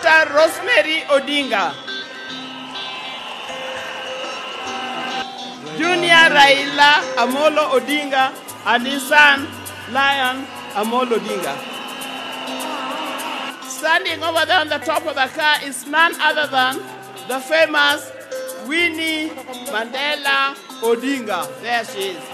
Rosemary Odinga. Junior Raila Amolo Odinga and his son Lion Amolo Odinga. Standing over there on the top of the car is none other than the famous Winnie Mandela Odinga. There she is.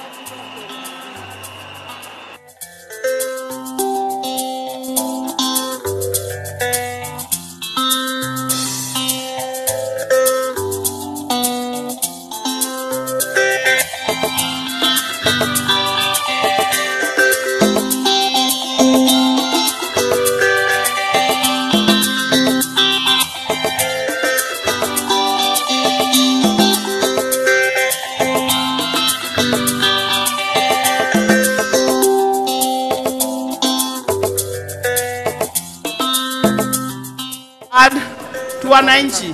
to wananchi,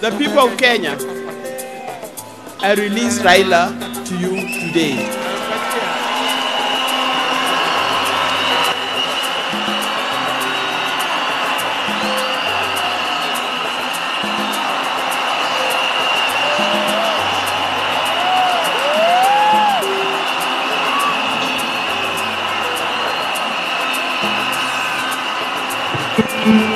the people of Kenya, I release Raila to you today. Mm-hmm.